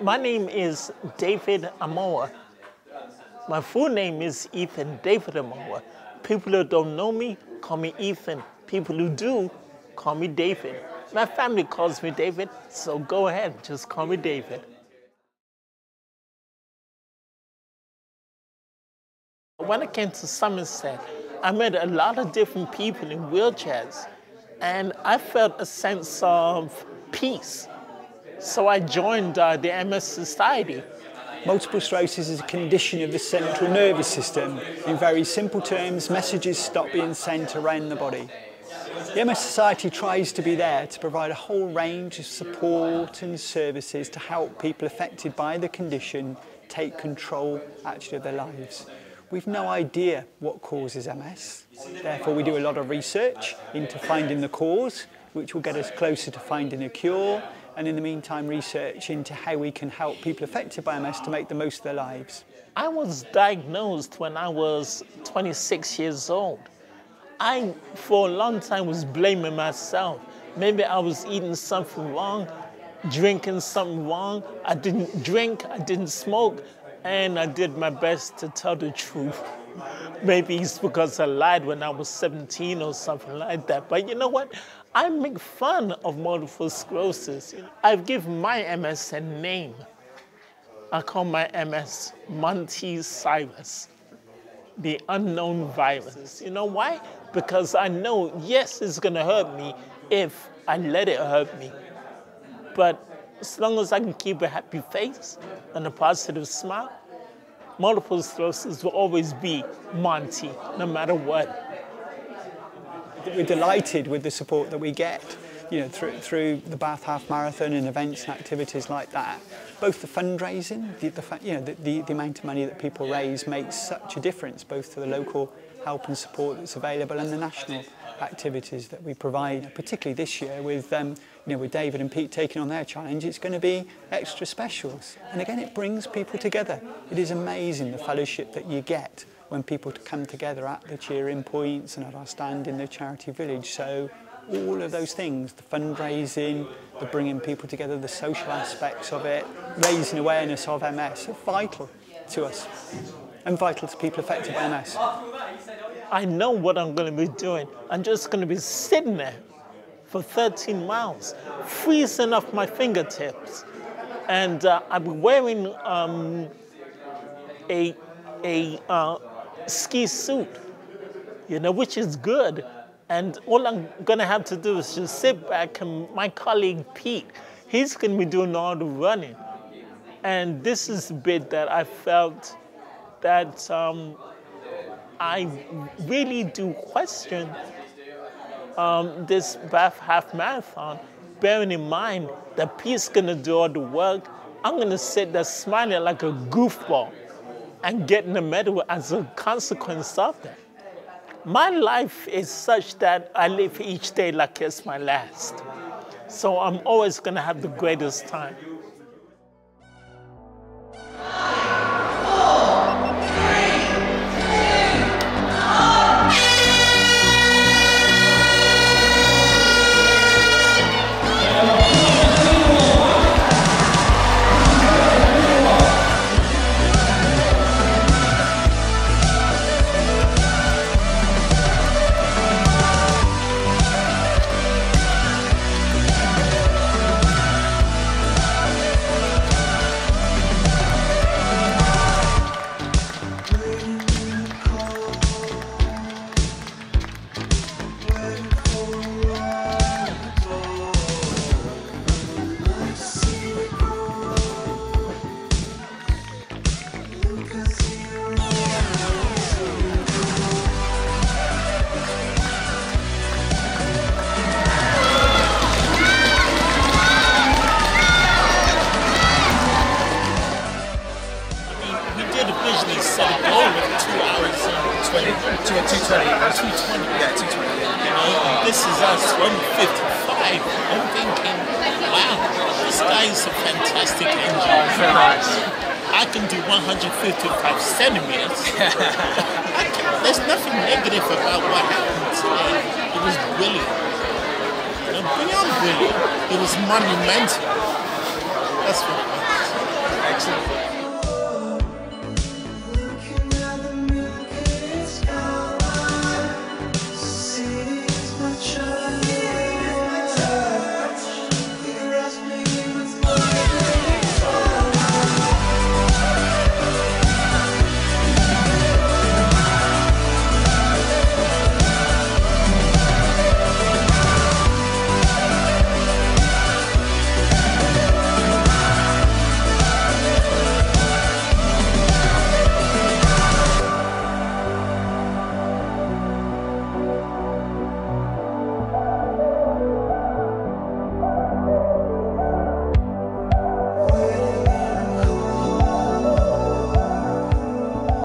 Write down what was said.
My name is David Amoah. My full name is Ethan David Amoah. People who don't know me call me Ethan. People who do call me David. My family calls me David, so go ahead, just call me David. When I came to Somerset, I met a lot of different people in wheelchairs, and I felt a sense of peace. So I joined uh, the MS Society. Multiple sclerosis is a condition of the central nervous system. In very simple terms, messages stop being sent around the body. The MS Society tries to be there to provide a whole range of support and services to help people affected by the condition take control actually of their lives. We've no idea what causes MS, therefore we do a lot of research into finding the cause, which will get us closer to finding a cure, and in the meantime research into how we can help people affected by MS to make the most of their lives. I was diagnosed when I was 26 years old. I, for a long time, was blaming myself. Maybe I was eating something wrong, drinking something wrong. I didn't drink, I didn't smoke, and I did my best to tell the truth. Maybe it's because I lied when I was 17 or something like that. But you know what? I make fun of multiple sclerosis. I've given my MS a name. I call my MS Monty Cyrus, the unknown virus. You know why? Because I know, yes, it's gonna hurt me if I let it hurt me. But as long as I can keep a happy face and a positive smile, multiple sclerosis will always be Monty, no matter what. We're delighted with the support that we get you know, through, through the Bath Half Marathon and events and activities like that. Both the fundraising, the, the, you know, the, the, the amount of money that people raise makes such a difference, both to the local help and support that's available and the national activities that we provide, particularly this year with, um, you know, with David and Pete taking on their challenge, it's going to be extra specials. And again, it brings people together. It is amazing the fellowship that you get when people come together at the cheering points and at our stand in the charity village. So all of those things, the fundraising, the bringing people together, the social aspects of it, raising awareness of MS are vital to us and vital to people affected by MS. I know what I'm going to be doing. I'm just going to be sitting there for 13 miles, freezing off my fingertips. And uh, I'm wearing um, a, a uh, ski suit, you know, which is good. And all I'm going to have to do is just sit back and my colleague Pete, he's going to be doing all the running. And this is the bit that I felt that um, I really do question um, this Bath Half Marathon, bearing in mind that Pete's gonna do all the work. I'm gonna sit there smiling like a goofball and getting a medal as a consequence of that. My life is such that I live each day like it's my last. So I'm always gonna have the greatest time. Originally set a goal of two hours and 20. Two, 220. Uh, 220. Yeah, 220. Yeah. You know, this is us 155. I'm thinking, wow, this guy is a fantastic engine. Very nice. I can do 155 centimeters. Can, there's nothing negative about what happened today. It was brilliant. You know, beyond brilliant. It was monumental. That's what it was. Absolutely.